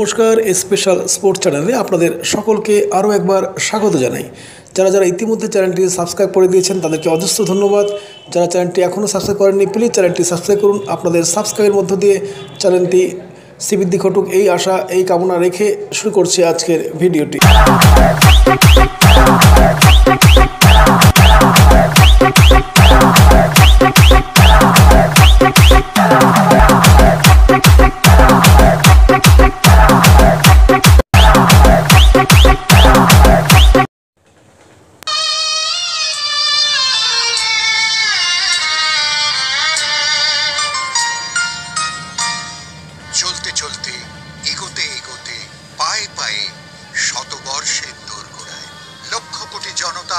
নমস্কার special sports চ্যানেলে আপনাদের সকলকে আরও একবার স্বাগত জানাই। যারা যারা ইতিমধ্যে চ্যানেলটি সাবস্ক্রাইব করে দিয়েছেন, তাদেরকে অজস্র ধন্যবাদ। যারা চ্যানেলটি এখনও সাবস্ক্রাইব করেননি, প্লিজ চ্যানেলটি সাবস্ক্রাইব করুন। আপনাদের সাবস্ক্রাইবের মধ্য দিয়ে চ্যানেলটি শ্রীবৃদ্ধি ঘটুক। এই আশা, এই কামনা রেখে শুরু করছি আজকের ভিডিওটি।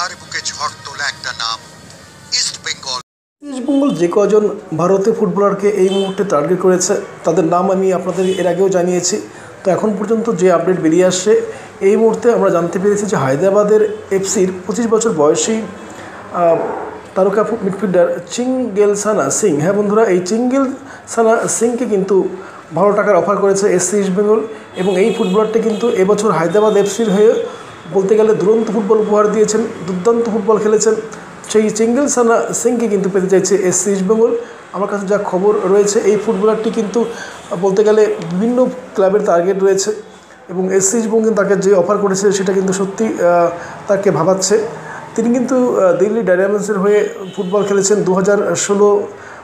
জনতার বুকে ঝড় তোলা একটা নাম ইস্ট বেঙ্গল ইস্টবেঙ্গল যে কজন ভারতীয় ফুটবলারকে এই মুহূর্তে টার্গেট করেছে, তাদের নাম আমি আপনাদের এর আগেও জানিয়েছি। তো এখন পর্যন্ত যে আপডেট বেরিয়ে আসছে, এই মুহূর্তে আমরা জানতে পেরেছি যে হায়দ্রাবাদের এফসির পঁচিশ বছর বয়সী তারকা মিডফিল্ডার চিংগেল সানা সিং। হ্যাঁ বন্ধুরা, এই চিংগেলসানা সিংকে কিন্তু ভালো টাকার অফার করেছে এসসি ইস্টবেঙ্গল এবং এই ফুটবলারটি কিন্তু এবছর হায়দ্রাবাদ এফসির হয়ে বলতে গেলে দুরন্ত ফুটবল উপহার দিয়েছেন, দুর্দান্ত ফুটবল খেলেছেন। সেই চিঙ্গেল সানা সিংকে কিন্তু পেতে চাইছে এসসি ইস্টবেঙ্গল। আমার কাছে যা খবর রয়েছে, এই ফুটবলারটি কিন্তু, বলতে গেলে বিভিন্ন ক্লাবের টার্গেট রয়েছে এবং এসসি ইস্টবেঙ্গল তাকে যে অফার করেছে সেটা কিন্তু সত্যি তাকে ভাবাচ্ছে। তিনি কিন্তু দিল্লি ডায়নামান্সের হয়ে ফুটবল খেলেছেন দু হাজার ষোলো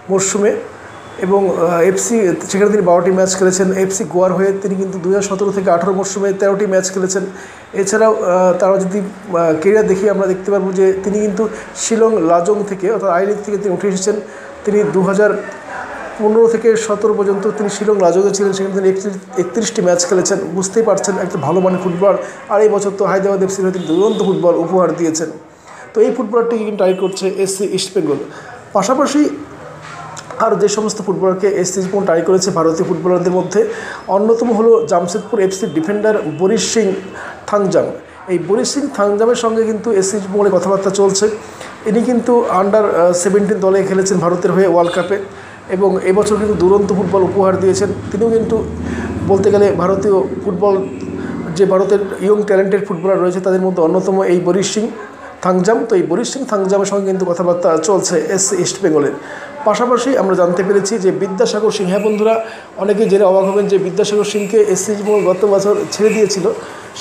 মরশুমে। এবং এফসি সেখানে তিনি বারোটি ম্যাচ খেলেছেন। এফসি গোয়ার হয়ে তিনি কিন্তু দু হাজার সতেরো থেকে আঠারো মরশুমে তেরোটি ম্যাচ খেলেছেন। এছাড়াও তারা যদি কেরিয়ার দেখি আমরা দেখতে পারব যে তিনি কিন্তু শিলং, লাজং থেকে, অর্থাৎ আই লিগ থেকে তিনি উঠে এসেছেন। তিনি দু পনেরো থেকে সতেরো পর্যন্ত তিনি শিলং, লাজংয়ে ছিলেন। সেখানে তিনি একত্রিশটি ম্যাচ খেলেছেন। বুঝতেই পারছেন একটা ভালো মানের ফুটবল আর এই বছর তো হায়দ্রাবাদ এফসির হয়ে তিনি দুরন্ত ফুটবল উপহার দিয়েছেন। তো এই ফুটবলারটিকে কিন্তু ট্রাই করছে এসসি ইস্টবেঙ্গল পাশাপাশি আর যে সমস্ত ফুটবলারকে এস সিজমোন ট্রাই করেছে ভারতীয় ফুটবলারদের মধ্যে, অন্যতম হলো জামশেদপুর এফসির ডিফেন্ডার বরিশ সিং থাংজাং এই বরিশ সিং থাংজামের সঙ্গে কিন্তু এস সিজমোনের কথাবার্তা চলছে। ইনি কিন্তু আন্ডার সেভেন্টিন দলে খেলেছেন ভারতের হয়ে ওয়ার্ল্ড কাপে এবং এবছর কিন্তু দুরন্ত ফুটবল উপহার দিয়েছেন। তিনিও কিন্তু বলতে গেলে ভারতীয় ফুটবল, যে ভারতের ইয়ং ট্যালেন্টেড ফুটবলার রয়েছে, তাদের মধ্যে অন্যতম এই বরিশ সিং। থাংজাম, তো এই বরিশ সিং থাংজামের সঙ্গে কিন্তু কথাবার্তা চলছে এস ইস্ট বেঙ্গলের। পাশাপাশি আমরা জানতে পেরেছি যে বিদ্যাসাগর সিং হ্যাঁ বন্ধুরা অনেকে জেনে অবাক হবেন যে বিদ্যাসাগর সিংকে এস বেঙ্গল গত বছর ছেড়ে দিয়েছিল।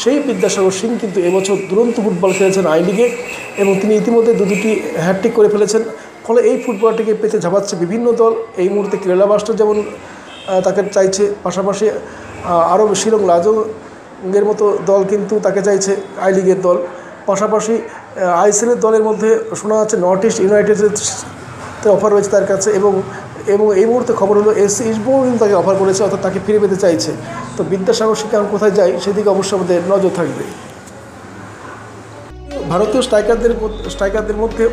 সেই বিদ্যাসাগর সিং কিন্তু এবছর দুরন্ত ফুটবল খেলেছেন আই লিগে এবং তিনি ইতিমধ্যে দু দুটি হ্যাট্রিক করে ফেলেছেন। ফলে এই ফুটবলটিকে পেতে ঝাপাচ্ছে বিভিন্ন দল। এই মুহূর্তে কেরালা বাস্টার যেমন তাকে চাইছে, পাশাপাশি আরও শিলং লাজংয়ের মতো দল কিন্তু তাকে চাইছে আই লিগের দল। পাশাপাশি আইসিএলের দলের মধ্যে শোনা যাচ্ছে নর্থ ইস্ট ইউনাইটেডের অফার রয়েছে তার কাছে এবং এবং এই মুহূর্তে খবর হলো এস কিন্তু তাকে অফার করেছে, অর্থাৎ তাকে ফিরে পেতে চাইছে। তো বিদ্যাসাগর শিক্ষা কোথায় যায় সেদিকে অবশ্যই আমাদের নজর থাকবে। ভারতীয় স্ট্রাইকারদের স্ট্রাইকারদের মধ্যে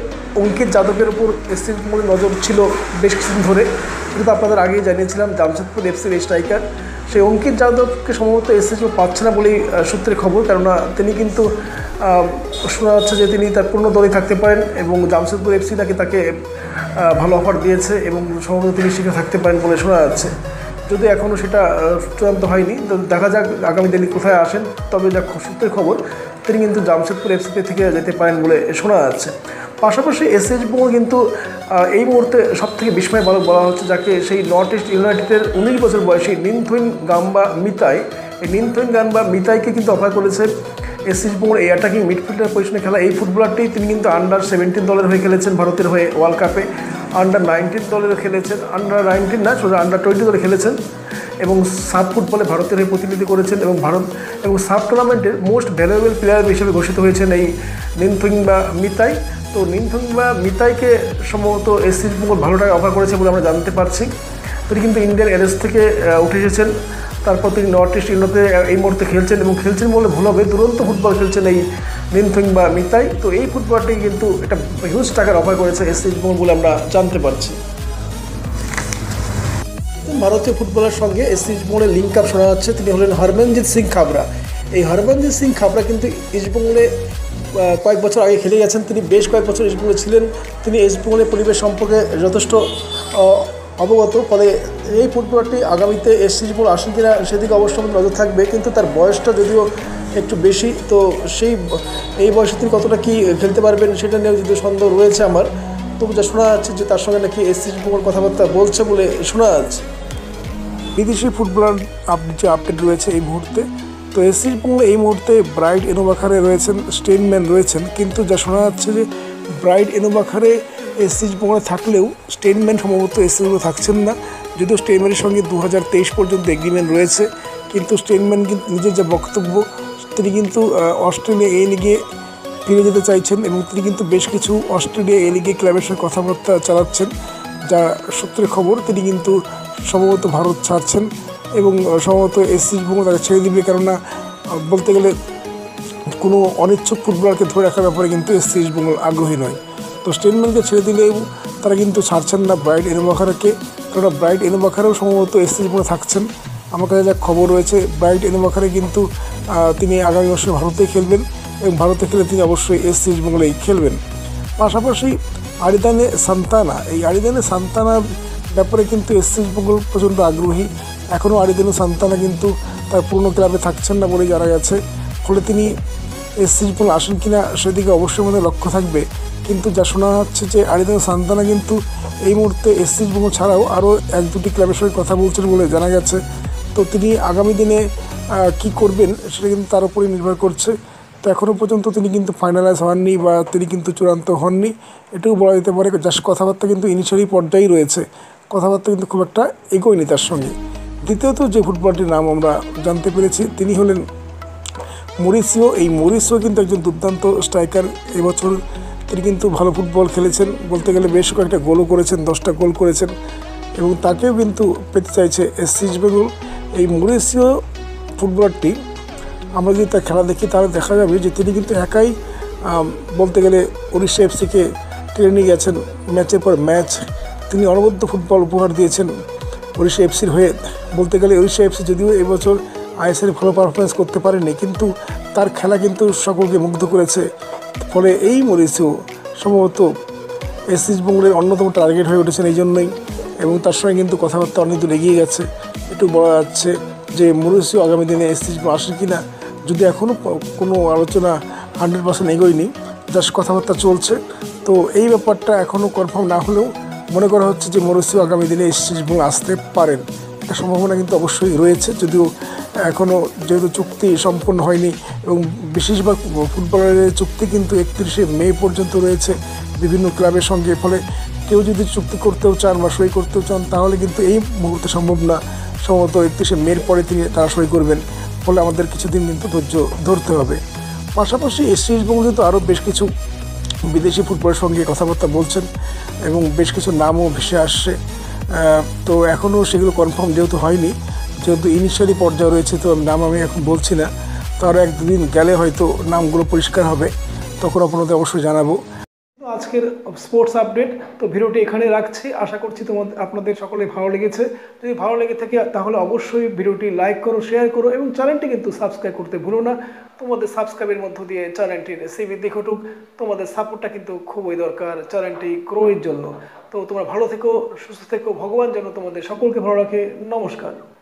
অঙ্কিত যাদবের উপর এসসি মনে নজর ছিল বেশ কিছুদিন ধরে। কিন্তু আপনাদের আগেই জানিয়েছিলাম, জামশেদপুর এফসির স্ট্রাইকার, সেই অঙ্কিত যাদবকে সম্ভবত এসসি পাচ্ছে না বলেই সূত্রের খবর। কেননা তিনি কিন্তু শোনা যাচ্ছে যে তিনি তার পূর্ণ দলে থাকতে পারেন এবং জামশেদপুর এফসি নাকি তাকে ভালো অফার দিয়েছে এবং সম্ভবত তিনি সেখানে থাকতে পারেন বলে শোনা যাচ্ছে। যদি এখনও সেটা চূড়ান্ত হয়নি, তো দেখা যাক আগামী দিনে কোথায় আসেন। তবে যা সূত্রের খবর, তিনি কিন্তু জামশেদপুর এফসিতে থেকে যেতে পারেন বলে শোনা যাচ্ছে। পাশাপাশি এস এসএস বোমো কিন্তু এই মুহূর্তে সব থেকে বিস্ময় বালক বলা হচ্ছে যাকে সেই নর্থ ইস্ট ইউনাইটেডের উনিশ বছর বয়সী নিনথুইন গাম্বা মিতাই, এই নিনথুইন গাম্বা মিতাইকে কিন্তু অফার করেছে এসএস বোমোর এই অ্যাটাকিং মিডফিল্ডার পজিশনে খেলা। এই ফুটবলারটি তিনি কিন্তু আন্ডার সেভেন্টিন দলের হয়ে খেলেছেন, ভারতের হয়ে ওয়ার্ল্ড কাপে আন্ডার নাইনটিন দলের খেলেছেন আন্ডার নাইনটিন না সোজা আন্ডার টোয়েন্টি দলে খেলেছেন। এবং সাব ফুটবলে ভারতের হয়ে প্রতিনিধি করেছেন এবং ভারত এবং সাব টুর্নামেন্টের মোস্ট ভ্যালুয়েবল প্লেয়ার হিসেবে ঘোষিত হয়েছেন এই নিনথুইং বা মিতাই। তো নিনথুইং বা মিতাইকে সম্ভবত এসসি মুঙ্গল ভালো টাকা অফার করেছে বলে আমরা জানতে পারছি। তিনি কিন্তু ইন্ডিয়ান এরেস থেকে উঠে এসেছেন। তারপর তিনি নর্থ ইস্ট ইন্ডোতে এই মুহূর্তে খেলছেন এবং খেলছেন বলে ভুল হবে। দুরন্ত ফুটবল খেলছেন এই নিনথুইং বা মিতাই তো এই ফুটবলটি কিন্তু একটা হিউজ টাকার অফার করেছে এসসি বলে আমরা জানতে পারছি। ভারতীয় ফুটবলের সঙ্গে এস ইস্টবেঙ্গলের লিঙ্ক আপ শোনা যাচ্ছে। তিনি হলেন হরমনজিৎ সিং খাবরা। এই হরমনজিৎ সিং খাবরা কিন্তু ইস্টবেঙ্গলে কয়েক বছর আগে খেলে গেছেন। তিনি বেশ কয়েক বছর ইস্টবেঙ্গলে ছিলেন। তিনি ইস্টবেঙ্গলের পরিবেশ সম্পর্কে যথেষ্ট অবগত, ফলে এই ফুটবলারটি আগামীতে এসসি বল আসেন কিনা সেদিকে অবশ্য আমাদের নজর থাকবে, কিন্তু তার বয়সটা যদিও একটু বেশি, তো সেই এই বয়সে তিনি কতটা কী খেলতে পারবেন সেটা নিয়েও যদিও সন্দেহ রয়েছে আমার, তবু যা শোনা যাচ্ছে যে তার সঙ্গে নাকি এসসি বল কথাবার্তা বলছে বলে শোনা যাচ্ছে। বিদেশি ফুটবলার যে আপডেট রয়েছে এই মুহূর্তে, তো এসসি বাংলা এই মুহূর্তে ব্রাইট এনোবাখারে রয়েছেন স্টেনম্যান রয়েছেন, কিন্তু যা শোনা যাচ্ছে যে ব্রাইট এনোবাখারে এসসি বাংলা থাকলেও স্টেনম্যান সম্ভবত এসসি থাকছেন না। যদিও স্টেনম্যানের সঙ্গে দু হাজার তেইশ পর্যন্ত এগ্রিমেন্ট রয়েছে, কিন্তু স্টেনম্যান কিন্তু নিজের যে বক্তব্য, তিনি কিন্তু অস্ট্রেলিয়া এই লিগে ফিরে যেতে চাইছেন এবং তিনি কিন্তু বেশ কিছু অস্ট্রেলিয়া এ লিগে ক্লাবের সঙ্গে কথাবার্তা চালাচ্ছেন, যা সূত্রের খবর তিনি কিন্তু সম্ভবত ভারত ছাড়ছেন এবং সম্ভবত এসসি বঙ্গ তাকে ছেড়ে দিবে। কেননা বলতে গেলে কোনো অনিচ্ছুক ফুটবলারকে ধরে রাখার ব্যাপারে কিন্তু এসসি বঙ্গ আগ্রহী নয়। তো স্টেনম্যানকে ছেড়ে দিলে তারা কিন্তু ছাড়ছেন না ব্রাইট এনোবাখারাকে কেননা ব্রাইট এনোবাখারেও সম্ভবত এসসি বঙ্গ থাকছেন। আমার কাছে যা খবর রয়েছে ব্রাইট এনোবাখারে কিন্তু তিনি আগামী বছর ভারতে খেলবেন এবং ভারতে খেলে তিনি অবশ্যই এসসি বঙ্গলেই খেলবেন। পাশাপাশি আরিদানে সান্তানা এই আরিদানে সান্তানার ব্যাপারে কিন্তু এসসি বঙ্গল প্রচণ্ড আগ্রহী। এখনও আরিদানে সান্তানা কিন্তু তার পুরনো ক্লাবে থাকছেন না বলে জানা গেছে। ফলে তিনি এসসি বঙ্গল আসেন কিনা সেদিকে অবশ্যই আমাদের লক্ষ্য থাকবে। কিন্তু যা শোনা যাচ্ছে যে আরিদানে সান্তানা কিন্তু এই মুহূর্তে এসসি বঙ্গ ছাড়াও আরও এক দুটি ক্লাবের সঙ্গে কথা বলছেন বলে জানা গেছে। তো তিনি আগামী দিনে কি করবেন সেটা কিন্তু তার উপরেই নির্ভর করছে। তো এখনও পর্যন্ত তিনি কিন্তু ফাইনালাইজ হননি বা তিনি কিন্তু চূড়ান্ত হননি। এটাও বলা যেতে পারে জাস্ট কথাবার্তা কিন্তু ইনিশিয়ালি পর্যায়েই রয়েছে। কথাবার্তা কিন্তু খুব একটা এগোয়নি তার সঙ্গে। দ্বিতীয়ত যে ফুটবলটির নাম আমরা জানতে পেরেছি, তিনি হলেন মরিসিও। এই মরিসিও কিন্তু একজন দুর্দান্ত স্ট্রাইকার এবছর তিনি কিন্তু ভালো ফুটবল খেলেছেন। বলতে গেলে বেশ কয়েকটা গোলও করেছেন, দশটা গোল করেছেন এবং তাকেও কিন্তু পেতে চাইছে এসসি বেঙ্গল এই মরিসিও ফুটবলারটি আমরা যদি তার খেলা দেখি, তাহলে দেখা যাবে যে তিনি কিন্তু একাই বলতে গেলে উড়িষ্যা এফসিকে টেনে নিয়ে গেছেন ম্যাচের পর ম্যাচ। তিনি অনবদ্য ফুটবল উপহার দিয়েছেন উড়িষ্যা এফসির হয়ে। বলতে গেলে উড়িষ্যা এফসি যদিও এবছর আইএসএল ভালো পারফরমেন্স করতে পারেনি, কিন্তু তার খেলা কিন্তু সকলকে মুগ্ধ করেছে। ফলে এই মরিসিও সম্ভবত এসিস বঙ্গলের অন্যতম টার্গেট হয়ে উঠেছেন এই জন্যই এবং তার সঙ্গে কিন্তু কথাবার্তা অনেক দূর এগিয়ে গেছে। একটু বলা যাচ্ছে যে মরিসিও আগামী দিনে এসিস আসে কি না যদি এখনও কোনো আলোচনা হান্ড্রেড পার্সেন্ট এগোয়নি জাস্ট কথাবার্তা চলছে, তো এই ব্যাপারটা এখনও কনফার্ম না হলেও মনে করা হচ্ছে যে মরিসিও আগামী দিনে এসিস আসতে পারেন। একটা সম্ভাবনা কিন্তু অবশ্যই রয়েছে। যদিও এখনও যেহেতু চুক্তি সম্পূর্ণ হয়নি এবং বেশিরভাগ ফুটবলারের চুক্তি কিন্তু একত্রিশে মে পর্যন্ত রয়েছে বিভিন্ন ক্লাবের সঙ্গে। ফলে কেউ যদি চুক্তি করতেও চান বা সই করতেও চান, তাহলে কিন্তু এই মুহূর্তে সম্ভব না। সম্ভবত একত্রিশে মের পরে তিনি তারা সই করবেন। ফলে আমাদের কিছুদিন কিন্তু ধৈর্য ধরতে হবে। পাশাপাশি বঙ্গ কিন্তু আরও বেশ কিছু বিদেশি ফুটবলের সঙ্গে কথাবার্তা বলছেন এবং বেশ কিছু নামও ভেসে আসছে। তো এখনও সেগুলো কনফার্ম যেহেতু হয়নি, যেহেতু ইনিশিয়ালি পর্যায়ে রয়েছে, তো নাম আমি এখন বলছি না। তো আরও এক দুদিন গেলে হয়তো নামগুলো পরিষ্কার হবে, তখন আপনাদের অবশ্যই জানাব। আজকের স্পোর্টস আপডেট তো ভিডিওটি এখানে রাখছি। আশা করছি তোমাদের, আপনাদের সকলে ভালো লেগেছে। যদি ভালো লেগে থাকে, তাহলে অবশ্যই ভিডিওটি লাইক করো শেয়ার করো, এবং চ্যানেলটি কিন্তু সাবস্ক্রাইব করতে ভুলো না। তোমাদের সাবস্ক্রাইবের মধ্য দিয়ে চ্যানেলটির সিবি ঘটুক তোমাদের সাপোর্টটা কিন্তু খুবই দরকার চ্যানেলটি গ্রোয়ের জন্য। তো তোমরা ভালো থেকো সুস্থ থেকো ভগবান যেন তোমাদের সকলকে ভালো রাখে। নমস্কার।